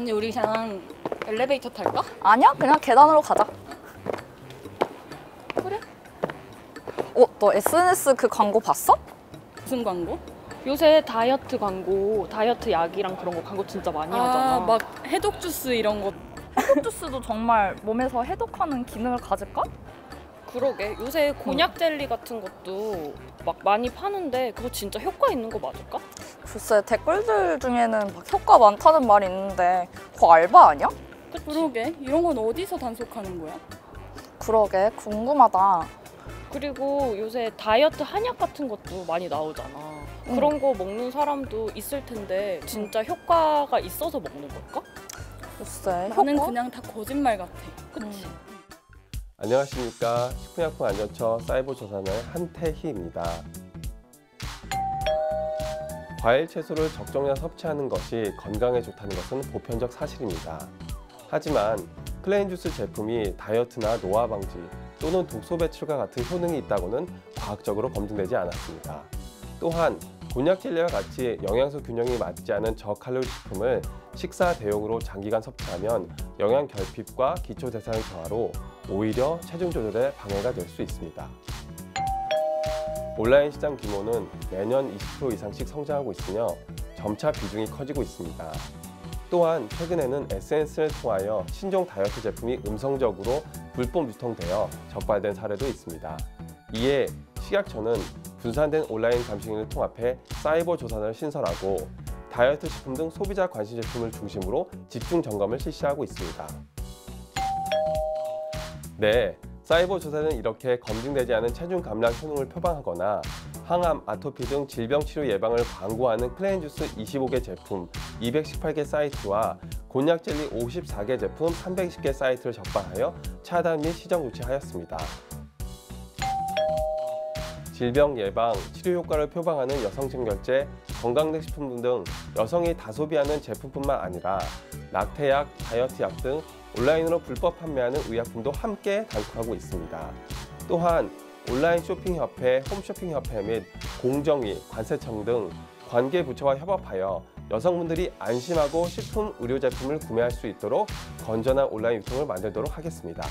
언니 우리 그냥 엘리베이터 탈까? 아니야? 그냥 계단으로 가자. 그래. 어, 너 SNS 그 광고 봤어? 무슨 광고? 요새 다이어트 광고, 다이어트 약이랑 그런 거 광고 진짜 많이 하잖아. 아, 막 해독 주스 이런 거. 해독 주스도 정말 몸에서 해독하는 기능을 가질까? 그러게. 요새 곤약 젤리 같은 것도 막 많이 파는데 그거 진짜 효과 있는 거 맞을까? 글쎄 댓글들 중에는 막 효과 많다는 말이 있는데 그거 알바 아니야? 그러게. 이런 건 어디서 단속하는 거야? 그러게 궁금하다. 그리고 요새 다이어트 한약 같은 것도 많이 나오잖아. 응. 그런 거 먹는 사람도 있을 텐데 진짜 효과가 있어서 먹는 걸까? 글쎄 나는 효과? 그냥 다 거짓말 같아. 그치? 안녕하십니까 식품약품 안전처 사이버 조사의 한태희입니다. 과일 채소를 적정량 섭취하는 것이 건강에 좋다는 것은 보편적 사실입니다. 하지만 cleanse 주스 제품이 다이어트나 노화 방지 또는 독소 배출과 같은 효능이 있다고는 과학적으로 검증되지 않았습니다. 또한 곤약 젤리와 같이 영양소 균형이 맞지 않은 저칼로리 식품을 식사 대용으로 장기간 섭취하면 영양 결핍과 기초 대사량 저하로 오히려 체중 조절에 방해가 될 수 있습니다. 온라인 시장 규모는 매년 20% 이상씩 성장하고 있으며 점차 비중이 커지고 있습니다. 또한 최근에는 SNS를 통하여 신종 다이어트 제품이 음성적으로 불법 유통되어 적발된 사례도 있습니다. 이에 식약처는 분산된 온라인 감식인을 통합해 사이버 조사를 신설하고 다이어트 식품 등 소비자 관심 제품을 중심으로 집중 점검을 실시하고 있습니다. 네, 사이버 조사단은 이렇게 검증되지 않은 체중 감량 효능을 표방하거나 항암, 아토피 등 질병 치료 예방을 광고하는 cleanse 주스 25개 제품 218개 사이트와 곤약 젤리 54개 제품 320개 사이트를 적발하여 차단 및 시정 조치하였습니다. 질병 예방, 치료 효과를 표방하는 여성 청결제, 건강식 식품 등 여성이 다소비하는 제품뿐만 아니라 낙태약, 다이어트 약 등 온라인으로 불법 판매하는 의약품도 함께 단속하고 있습니다. 또한 온라인 쇼핑협회, 홈쇼핑협회 및 공정위, 관세청 등 관계 부처와 협업하여 여성분들이 안심하고 식품, 의료 제품을 구매할 수 있도록 건전한 온라인 유통을 만들도록 하겠습니다.